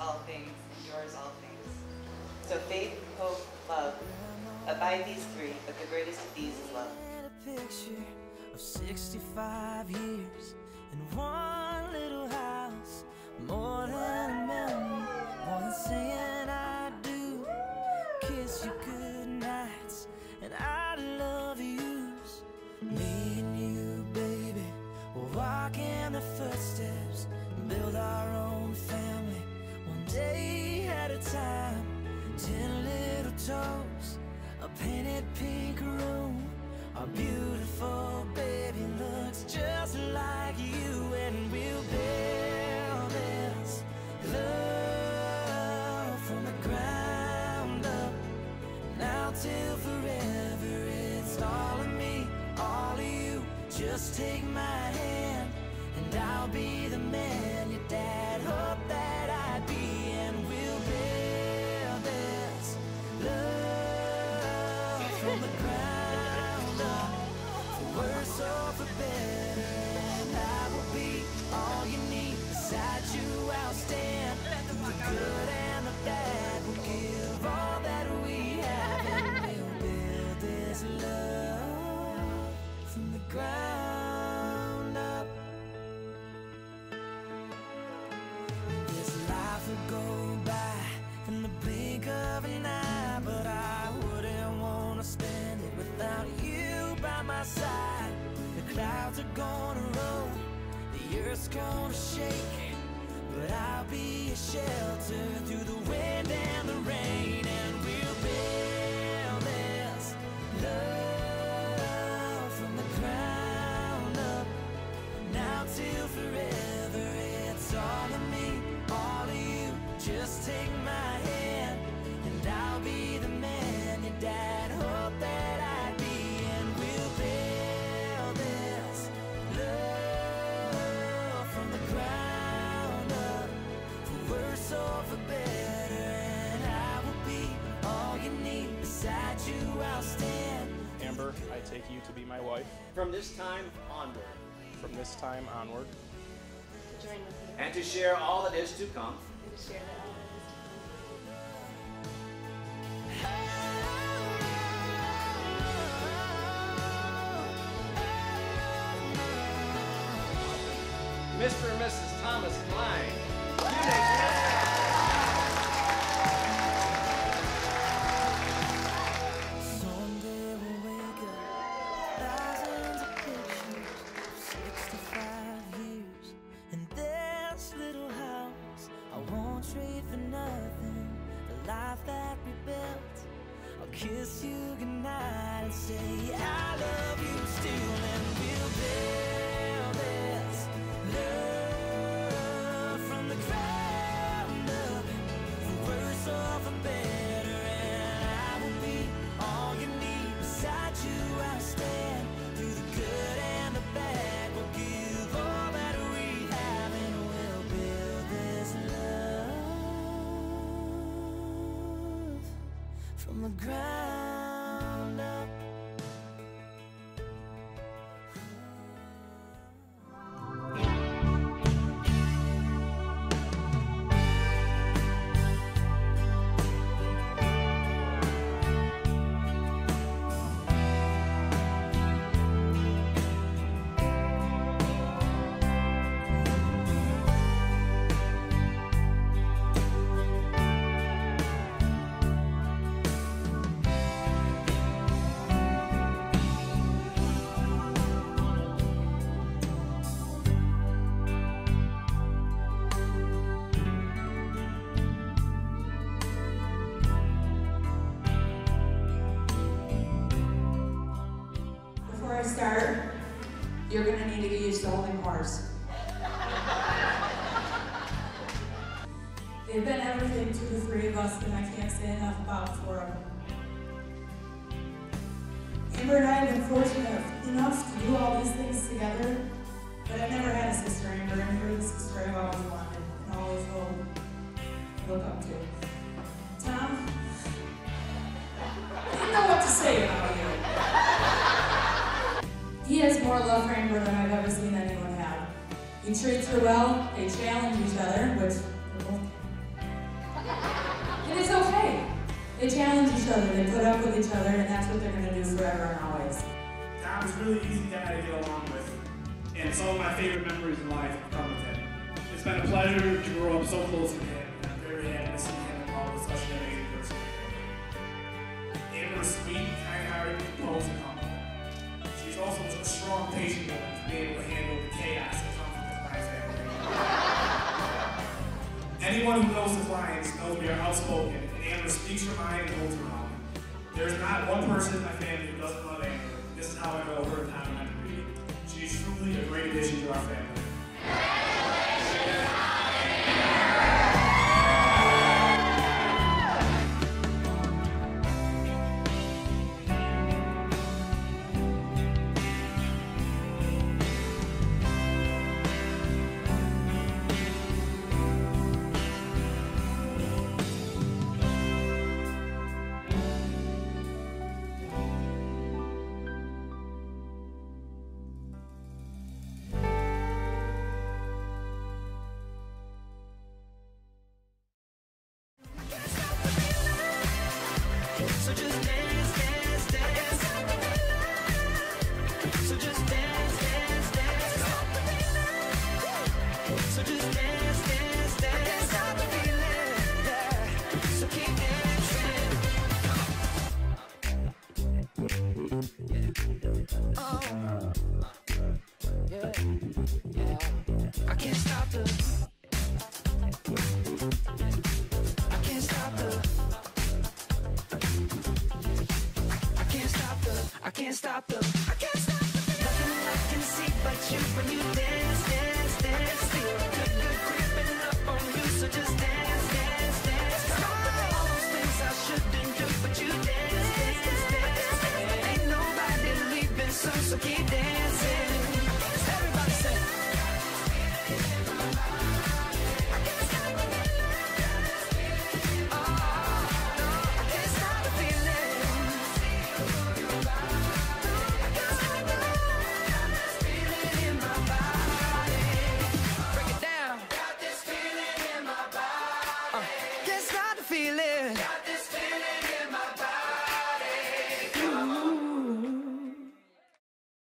all things, endures all things. So faith, hope, love, abide these three, but the greatest of these is love. a picture of 65 years in one little house. More than a memory, more than saying I do. Kiss you good nights and I love yous. Me and you, baby, will walk in the footsteps, build our own family one day at a time. Ten little toes, a painted pink room. Our beautiful baby looks just like you, and we'll build this love from the ground up. Now till forever, it's all of me, all of you. Just take my hand, and I'll be the man dad hoped that I'd be, and we'll build this love from the ground up. For worse or for better, and I will be all you need. Beside you, I'll stand. Through the good are gonna roll, the earth's gonna shake, but I'll be a shelter through the wind and the rain, and we'll build I take you to be my wife from this time onward, from this time onward, to join with you and to share all that is to come. and to share that all that is to come. Mr. and Mrs. Thomas Klein. From the ground up. Before I start, you're gonna need to get used to holding horse. They've been everything to the three of us, and I can't say enough about four of them. Amber and I have been fortunate He has more love for Amber than I've ever seen anyone have. He treats her well, they challenge each other, which they're both They challenge each other, they put up with each other, and that's what they're gonna do forever and always. Tom is really easy guy to get along with, and some of my favorite memories in life have come with him. It's been a pleasure to grow up so close to him, and I'm very happy to see him involved with such an amazing person. Amber is sweet, kind-hearted, and a strong, patient woman to be able to handle the chaos that comes with the family. Anyone who knows the Kleins knows we are outspoken, and Amber speaks her mind and holds her own. There's not one person in my family who doesn't love Amber. This is how I know her time and meant to be. She's truly a great addition to our family. I can't stop the. I can't stop the. I can't stop the, I can't stop the, I can't